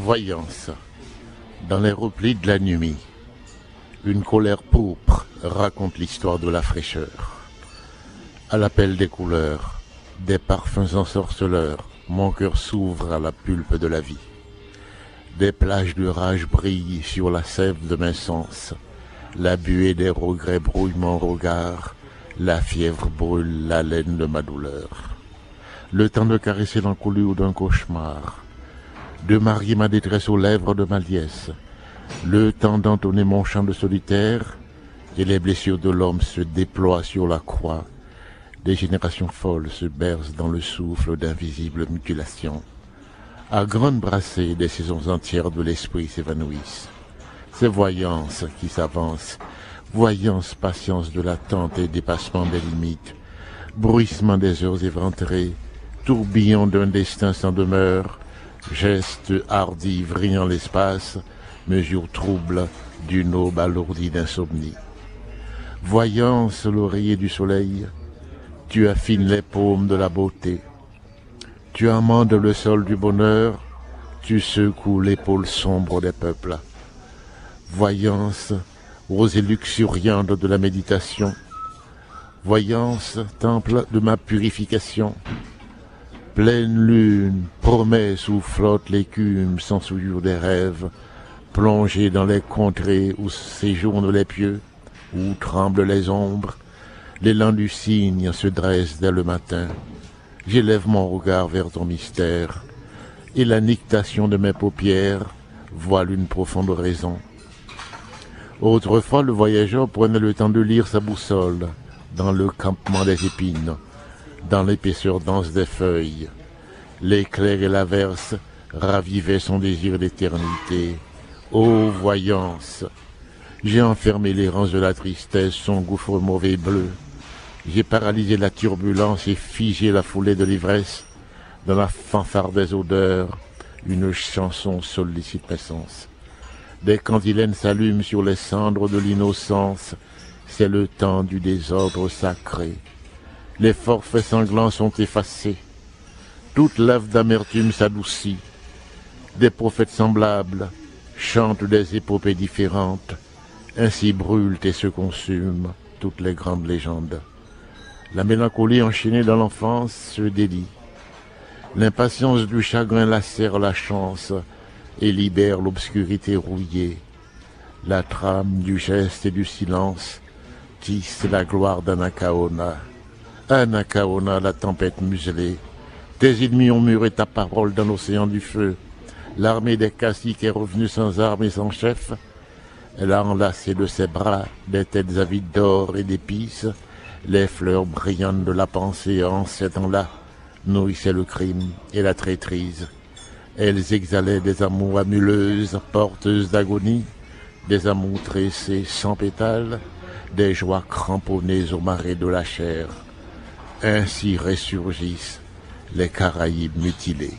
Voyance. Dans les replis de la nuit, une colère pourpre raconte l'histoire de la fraîcheur. À l'appel des couleurs, des parfums ensorceleurs, mon cœur s'ouvre à la pulpe de la vie. Des plages de rage brillent sur la sève de mes sens. La buée des regrets brouille mon regard. La fièvre brûle la laine de ma douleur. Le temps de caresser l'encolure d'un cauchemar. De marier ma détresse aux lèvres de ma liesse. Le temps d'entonner mon chant de solitaire. Et les blessures de l'homme se déploient sur la croix. Des générations folles se bercent dans le souffle d'invisibles mutilations. À grandes brassées, des saisons entières de l'esprit s'évanouissent. C'est voyance qui s'avance, voyance, patience de l'attente et dépassement des limites, bruissement des heures éventrées, tourbillon d'un destin sans demeure, geste hardi vrillant l'espace, mesure trouble d'une aube alourdie d'insomnie. Voyance l'oreiller du soleil, tu affines les paumes de la beauté, tu amendes le sol du bonheur, tu secoues l'épaule sombre des peuples. Voyance, rosée luxuriante de la méditation. Voyance, temple de ma purification. Pleine lune, promesse où flotte l'écume sans souillure des rêves, plongée dans les contrées où séjournent les pieux, où tremblent les ombres, l'élan du cygne se dresse dès le matin. J'élève mon regard vers ton mystère, et la nictation de mes paupières voile une profonde raison. Autrefois, le voyageur prenait le temps de lire sa boussole dans le campement des épines, dans l'épaisseur dense des feuilles. L'éclair et l'averse ravivaient son désir d'éternité. Ô voyance J'ai enfermé les rangs de la tristesse, son gouffre mauvais bleu. J'ai paralysé la turbulence et figé la foulée de l'ivresse. Dans la fanfare des odeurs, une chanson sollicite mes sens. Des candilènes s'allument sur les cendres de l'innocence. C'est le temps du désordre sacré. Les forfaits sanglants sont effacés. Toute lave d'amertume s'adoucit. Des prophètes semblables chantent des épopées différentes. Ainsi brûlent et se consument toutes les grandes légendes. La mélancolie enchaînée dans l'enfance se délie. L'impatience du chagrin lacère la chance et libère l'obscurité rouillée. La trame du geste et du silence tisse la gloire d'Anakaona. Anakaona, la tempête muselée. Tes ennemis ont muré ta parole dans l'océan du feu. L'armée des caciques est revenue sans armes et sans chef. Elle a enlacé de ses bras des têtes avides d'or et d'épices les fleurs brillantes de la pensée en ces temps-là nourrissaient le crime et la traîtrise. Elles exhalaient des amours amuleuses, porteuses d'agonie, des amours tressés sans pétales, des joies cramponnées au marais de la chair. Ainsi ressurgissent les Caraïbes mutilés.